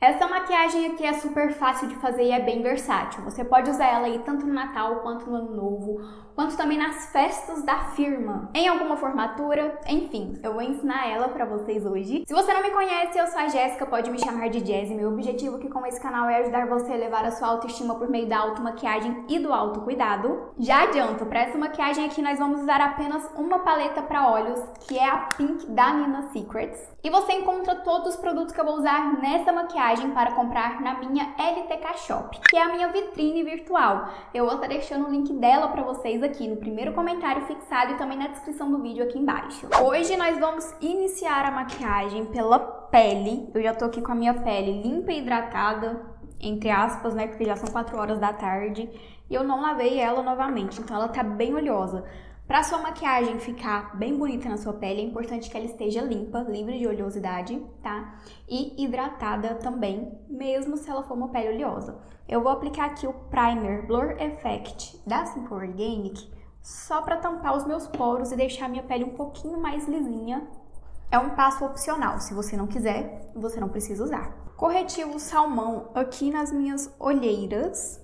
Essa maquiagem aqui é super fácil de fazer e é bem versátil. Você pode usar ela aí tanto no Natal quanto no Ano Novo, quanto também nas festas da firma, em alguma formatura, enfim, eu vou ensinar ela para vocês hoje. Se você não me conhece, eu sou a Jéssica, pode me chamar de Jazzy. Meu objetivo aqui com esse canal é ajudar você a elevar a sua autoestima por meio da automaquiagem e do autocuidado. Já adianto, para essa maquiagem aqui nós vamos usar apenas uma paleta para olhos, que é a Pink da Nina Secrets. E você encontra todos os produtos que eu vou usar nessa maquiagem para comprar na minha LTK Shop, que é a minha vitrine virtual. Eu vou estar deixando o link dela para vocês aqui no primeiro comentário fixado e também na descrição do vídeo aqui embaixo. Hoje nós vamos iniciar a maquiagem pela pele. Eu já tô aqui com a minha pele limpa e hidratada, entre aspas, né, porque já são 4 horas da tarde, e eu não lavei ela novamente, então ela tá bem oleosa. Para sua maquiagem ficar bem bonita na sua pele, é importante que ela esteja limpa, livre de oleosidade, tá? E hidratada também, mesmo se ela for uma pele oleosa. Eu vou aplicar aqui o Primer Blur Effect da Simple Organic, só para tampar os meus poros e deixar a minha pele um pouquinho mais lisinha. É um passo opcional, se você não quiser, você não precisa usar. Corretivo salmão aqui nas minhas olheiras,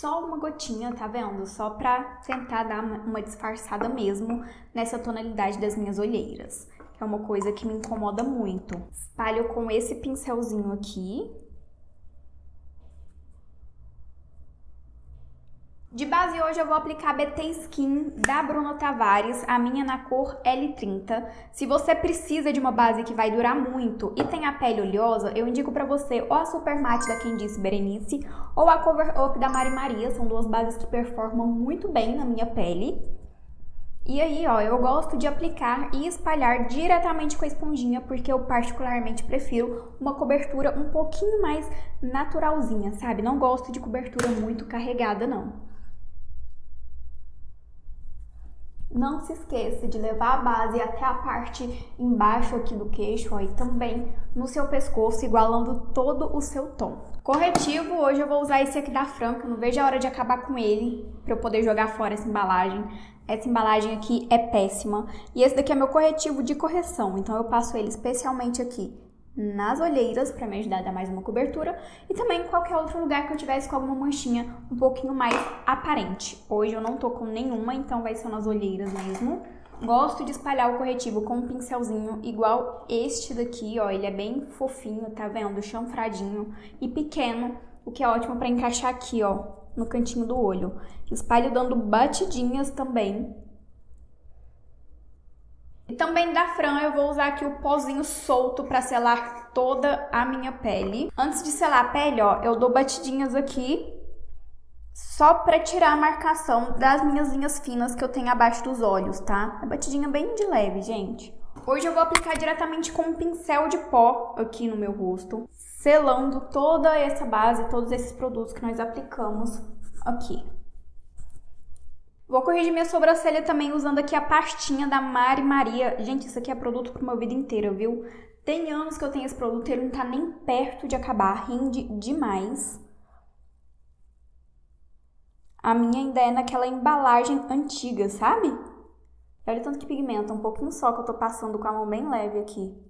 só uma gotinha, tá vendo? Só pra tentar dar uma disfarçada mesmo nessa tonalidade das minhas olheiras, que é uma coisa que me incomoda muito. Espalho com esse pincelzinho aqui. De base hoje eu vou aplicar a BT Skin da Bruno Tavares, a minha na cor L30. Se você precisa de uma base que vai durar muito e tem a pele oleosa, eu indico pra você ou a Super Matte da Candice Berenice ou a Cover Up da Mari Maria, são duas bases que performam muito bem na minha pele. E aí, ó, eu gosto de aplicar e espalhar diretamente com a esponjinha, porque eu particularmente prefiro uma cobertura um pouquinho mais naturalzinha, sabe? Não gosto de cobertura muito carregada, não. Não se esqueça de levar a base até a parte embaixo aqui do queixo e também no seu pescoço, igualando todo o seu tom. Corretivo, hoje eu vou usar esse aqui da Franca, não vejo a hora de acabar com ele para eu poder jogar fora essa embalagem. Essa embalagem aqui é péssima. E esse daqui é meu corretivo de correção, então eu passo ele especialmente aqui nas olheiras para me ajudar a dar mais uma cobertura e também em qualquer outro lugar que eu tivesse com alguma manchinha um pouquinho mais aparente. Hoje eu não tô com nenhuma, então vai ser nas olheiras mesmo. Gosto de espalhar o corretivo com um pincelzinho igual este daqui, ó, ele é bem fofinho, tá vendo? Chanfradinho e pequeno, o que é ótimo para encaixar aqui, ó, no cantinho do olho. Espalho dando batidinhas também também da Fran eu vou usar aqui o pozinho solto para selar toda a minha pele. Antes de selar a pele, ó, eu dou batidinhas aqui só para tirar a marcação das minhas linhas finas que eu tenho abaixo dos olhos, tá? É batidinha bem de leve, gente. Hoje eu vou aplicar diretamente com um pincel de pó aqui no meu rosto, selando toda essa base, todos esses produtos que nós aplicamos aqui. Vou corrigir minha sobrancelha também usando aqui a pastinha da Mari Maria. Gente, isso aqui é produto pro meu vida inteira, viu? Tem anos que eu tenho esse produto e ele não tá nem perto de acabar, rende demais. A minha ainda é naquela embalagem antiga, sabe? Olha tanto que pigmenta, um pouquinho só que eu tô passando com a mão bem leve aqui.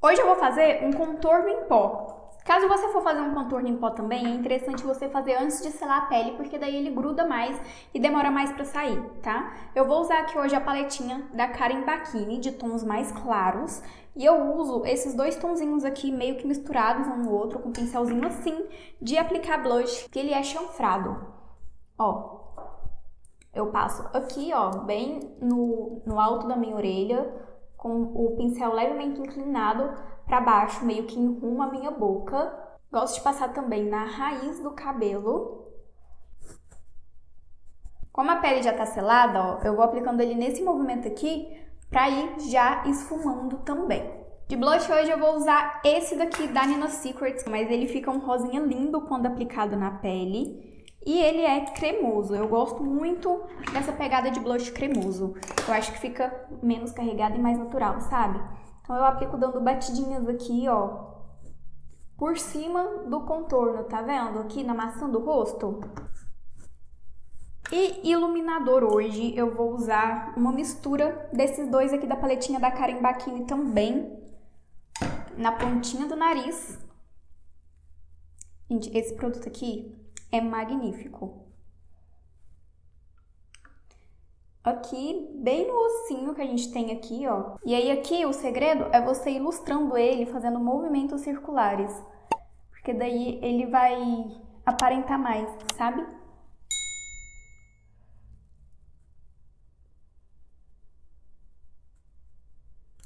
Hoje eu vou fazer um contorno em pó. Caso você for fazer um contorno em pó também, é interessante você fazer antes de selar a pele, porque daí ele gruda mais e demora mais para sair, tá? Eu vou usar aqui hoje a paletinha da Karen Bakini, de tons mais claros, e eu uso esses dois tonzinhos aqui meio que misturados um no outro, com um pincelzinho assim, de aplicar blush, que ele é chanfrado. Ó, eu passo aqui, ó, bem no, no alto da minha orelha, com o pincel levemente inclinado para baixo, meio que em rumo minha boca. Gosto de passar também na raiz do cabelo. Como a pele já tá selada, ó, eu vou aplicando ele nesse movimento aqui para ir já esfumando também. De blush hoje eu vou usar esse daqui da Nina Secrets, mas ele fica um rosinha lindo quando aplicado na pele. E ele é cremoso. Eu gosto muito dessa pegada de blush cremoso. Eu acho que fica menos carregado e mais natural, sabe? Então eu aplico dando batidinhas aqui, ó. Por cima do contorno, tá vendo? Aqui na maçã do rosto. E iluminador hoje eu vou usar uma mistura desses dois aqui da paletinha da Karen Bakini também. na pontinha do nariz. Gente, esse produto aqui é magnífico. Aqui, bem no ossinho que a gente tem aqui, ó. E aí aqui o segredo é você ilustrando ele fazendo movimentos circulares. Porque daí ele vai aparentar mais, sabe?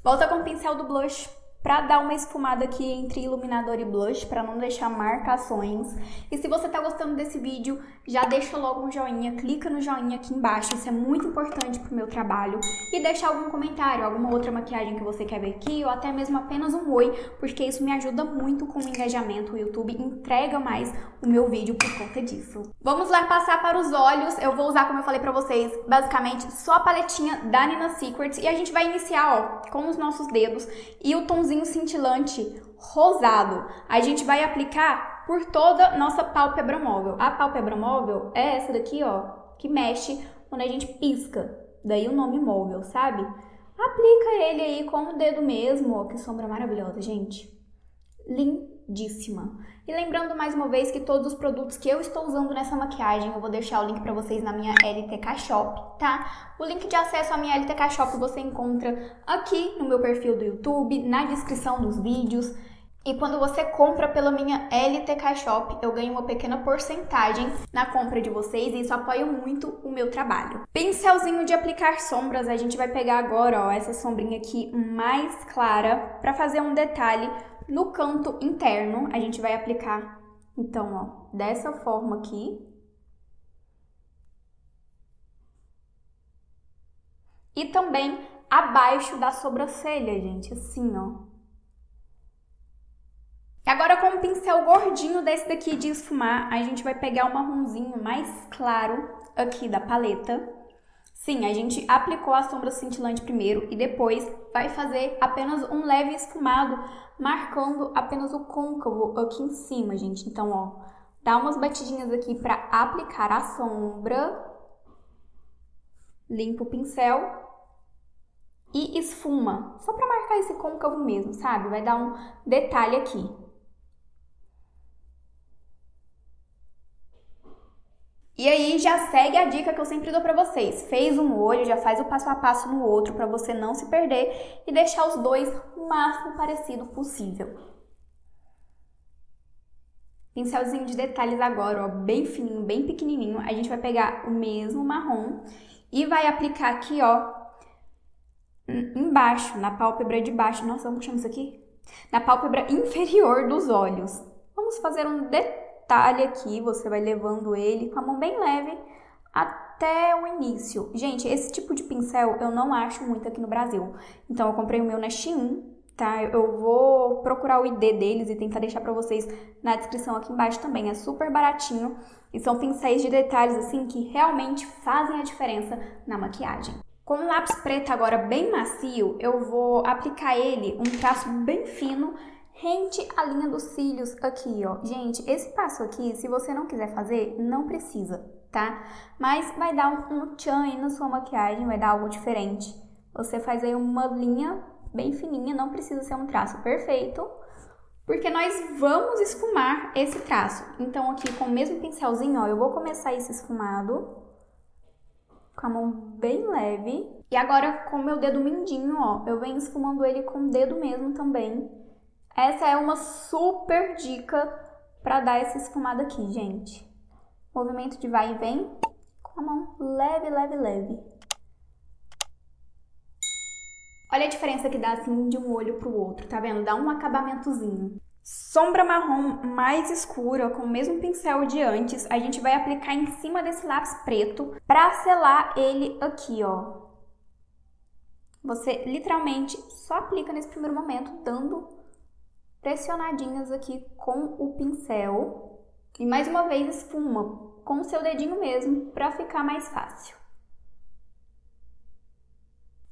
Volta com o pincel do blush para dar uma esfumada aqui entre iluminador e blush, para não deixar marcações. E se você tá gostando desse vídeo, já deixa logo um joinha, clica no joinha aqui embaixo, isso é muito importante pro meu trabalho. E deixa algum comentário, alguma outra maquiagem que você quer ver aqui, ou até mesmo apenas um oi, porque isso me ajuda muito com o engajamento, o YouTube entrega mais o meu vídeo por conta disso. Vamos lá passar para os olhos, eu vou usar, como eu falei pra vocês, basicamente só a paletinha da Nina Secrets, e a gente vai iniciar, ó, com os nossos dedos e o tomzinho azulzinho cintilante rosado. A gente vai aplicar por toda nossa pálpebra móvel. A pálpebra móvel é essa daqui, ó, que mexe quando a gente pisca. Daí o nome móvel, sabe? Aplica ele aí com o dedo mesmo, ó, que sombra maravilhosa, gente. Lindíssima. E lembrando mais uma vez que todos os produtos que eu estou usando nessa maquiagem, eu vou deixar o link para vocês na minha LTK Shop, tá? O link de acesso à minha LTK Shop você encontra aqui no meu perfil do YouTube, na descrição dos vídeos. E quando você compra pela minha LTK Shop, eu ganho uma pequena porcentagem na compra de vocês e isso apoia muito o meu trabalho. Pincelzinho de aplicar sombras, a gente vai pegar agora, ó, essa sombrinha aqui mais clara para fazer um detalhe no canto interno, a gente vai aplicar, então, ó, dessa forma aqui. E também abaixo da sobrancelha, gente, assim, ó. Agora com o pincel gordinho desse daqui de esfumar, a gente vai pegar o marronzinho mais claro aqui da paleta Sim, a gente aplicou a sombra cintilante primeiro e depois vai fazer apenas um leve esfumado, marcando apenas o côncavo aqui em cima, gente. Então, ó, dá umas batidinhas aqui para aplicar a sombra. Limpa o pincel e esfuma, só para marcar esse côncavo mesmo, sabe? Vai dar um detalhe aqui. E aí já segue a dica que eu sempre dou para vocês. Fez um olho, já faz o passo a passo no outro para você não se perder e deixar os dois o máximo parecido possível. Pincelzinho de detalhes agora, ó, bem fininho, bem pequenininho. A gente vai pegar o mesmo marrom e vai aplicar aqui, ó, embaixo, na pálpebra de baixo. Nossa, como chama isso aqui? Na pálpebra inferior dos olhos. Vamos fazer um detalhe detalhe aqui, você vai levando ele com a mão bem leve até o início. Gente, esse tipo de pincel eu não acho muito aqui no Brasil. Então eu comprei o meu na Shein, tá? Eu vou procurar o ID deles e tentar deixar para vocês na descrição aqui embaixo também. É super baratinho e são pincéis de detalhes assim que realmente fazem a diferença na maquiagem. Com o lápis preto agora bem macio, eu vou aplicar ele um traço bem fino Rente a linha dos cílios aqui, ó. Gente, esse passo aqui, se você não quiser fazer, não precisa, tá? Mas vai dar um, um tchan aí na sua maquiagem, vai dar algo diferente. Você faz aí uma linha bem fininha, não precisa ser um traço perfeito, porque nós vamos esfumar esse traço. Então aqui com o mesmo pincelzinho, ó, eu vou começar esse esfumado com a mão bem leve. E agora com o meu dedo mindinho, ó, eu venho esfumando ele com o dedo mesmo também essa é uma super dica para dar essa esfumada aqui, gente. Movimento de vai e vem com a mão leve, leve, leve. Olha a diferença que dá assim de um olho pro outro, tá vendo? Dá um acabamentozinho. Sombra marrom mais escura, com o mesmo pincel de antes, a gente vai aplicar em cima desse lápis preto para selar ele aqui, ó. Você literalmente só aplica nesse primeiro momento, dando pressionadinhas aqui com o pincel. E mais uma vez esfuma com o seu dedinho mesmo para ficar mais fácil.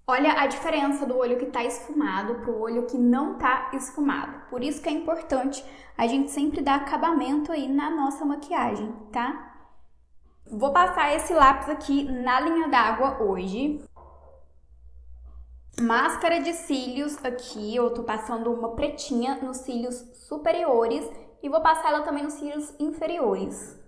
Olha a diferença do olho que está esfumado para o olho que não está esfumado. Por isso que é importante a gente sempre dar acabamento aí na nossa maquiagem, tá? Vou passar esse lápis aqui na linha d'água hoje. Máscara de cílios aqui, eu tô passando uma pretinha nos cílios superiores e vou passar ela também nos cílios inferiores.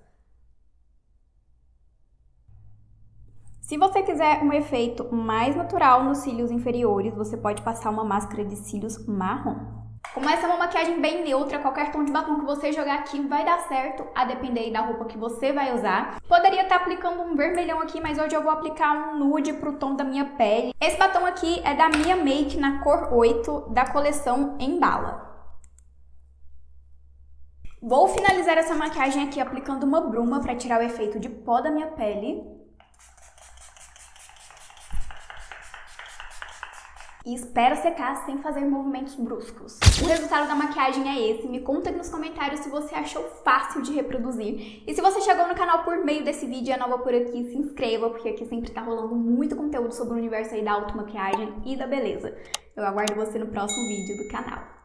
Se você quiser um efeito mais natural nos cílios inferiores, você pode passar uma máscara de cílios marrom. Como essa é uma maquiagem bem neutra, qualquer tom de batom que você jogar aqui vai dar certo, a depender da roupa que você vai usar. Poderia estar aplicando um vermelhão aqui, mas hoje eu vou aplicar um nude pro tom da minha pele. Esse batom aqui é da Mia Make na cor 8, da coleção Em Bala. Vou finalizar essa maquiagem aqui aplicando uma bruma para tirar o efeito de pó da minha pele. e espera secar sem fazer movimentos bruscos. O resultado da maquiagem é esse. Me conta aqui nos comentários se você achou fácil de reproduzir. E se você chegou no canal por meio desse vídeo e é nova por aqui, se inscreva, porque aqui sempre tá rolando muito conteúdo sobre o universo aí da automaquiagem e da beleza. Eu aguardo você no próximo vídeo do canal.